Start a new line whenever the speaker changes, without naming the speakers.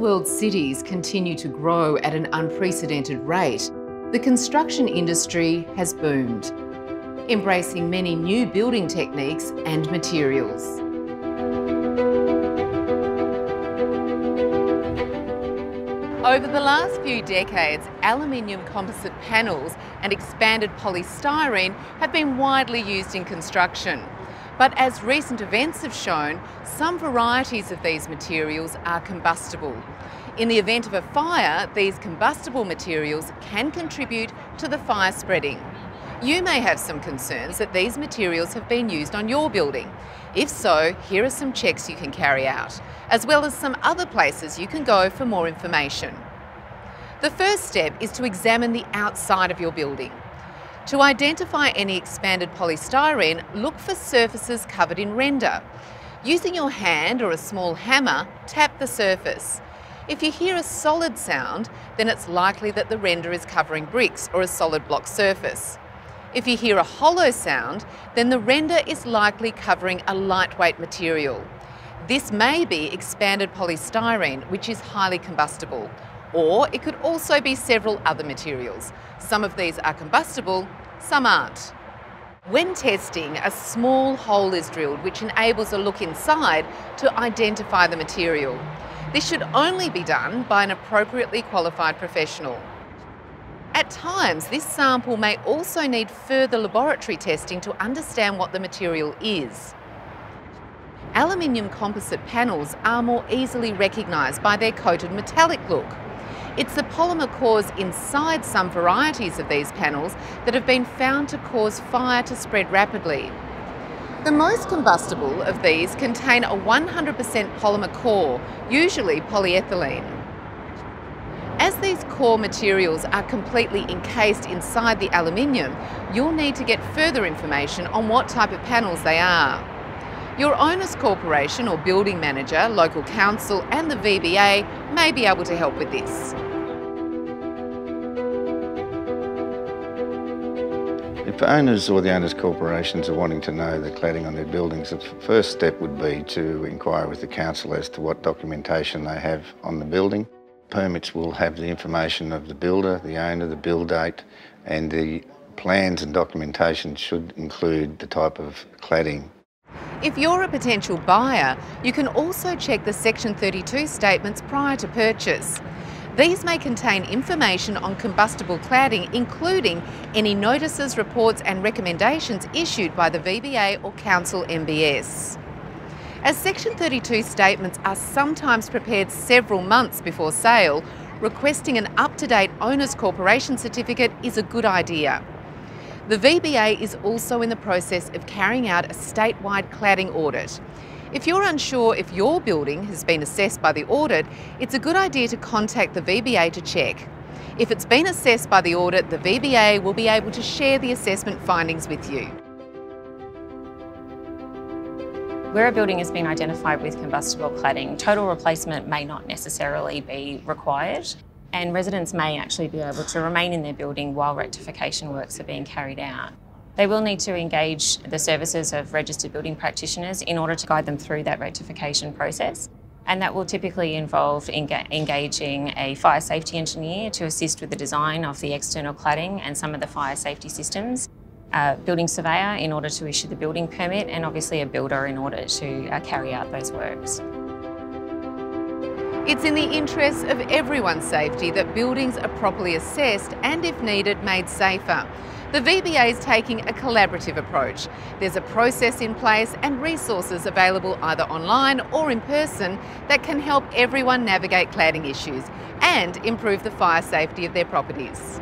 world's cities continue to grow at an unprecedented rate, the construction industry has boomed, embracing many new building techniques and materials. Over the last few decades, aluminium composite panels and expanded polystyrene have been widely used in construction. But as recent events have shown, some varieties of these materials are combustible. In the event of a fire, these combustible materials can contribute to the fire spreading. You may have some concerns that these materials have been used on your building. If so, here are some checks you can carry out, as well as some other places you can go for more information. The first step is to examine the outside of your building. To identify any expanded polystyrene, look for surfaces covered in render. Using your hand or a small hammer, tap the surface. If you hear a solid sound, then it's likely that the render is covering bricks or a solid block surface. If you hear a hollow sound, then the render is likely covering a lightweight material. This may be expanded polystyrene, which is highly combustible, or it could also be several other materials. Some of these are combustible, some aren't. When testing, a small hole is drilled which enables a look inside to identify the material. This should only be done by an appropriately qualified professional. At times, this sample may also need further laboratory testing to understand what the material is. Aluminium composite panels are more easily recognised by their coated metallic look. It's the polymer cores inside some varieties of these panels that have been found to cause fire to spread rapidly. The most combustible of these contain a 100% polymer core, usually polyethylene. As these core materials are completely encased inside the aluminium, you'll need to get further information on what type of panels they are. Your owner's corporation or building manager, local council and the VBA may be able to help with this.
If owners or the owners' corporations are wanting to know the cladding on their buildings, the first step would be to inquire with the council as to what documentation they have on the building. Permits will have the information of the builder, the owner, the build date, and the plans and documentation should include the type of cladding
if you're a potential buyer, you can also check the Section 32 statements prior to purchase. These may contain information on combustible cladding, including any notices, reports and recommendations issued by the VBA or Council MBS. As Section 32 statements are sometimes prepared several months before sale, requesting an up-to-date Owner's Corporation certificate is a good idea. The VBA is also in the process of carrying out a statewide cladding audit. If you're unsure if your building has been assessed by the audit, it's a good idea to contact the VBA to check. If it's been assessed by the audit, the VBA will be able to share the assessment findings with you.
Where a building has been identified with combustible cladding, total replacement may not necessarily be required and residents may actually be able to remain in their building while rectification works are being carried out. They will need to engage the services of registered building practitioners in order to guide them through that rectification process. And that will typically involve engaging a fire safety engineer to assist with the design of the external cladding and some of the fire safety systems, a building surveyor in order to issue the building permit, and obviously a builder in order to uh, carry out those works.
It's in the interest of everyone's safety that buildings are properly assessed and, if needed, made safer. The VBA is taking a collaborative approach. There's a process in place and resources available either online or in person that can help everyone navigate cladding issues and improve the fire safety of their properties.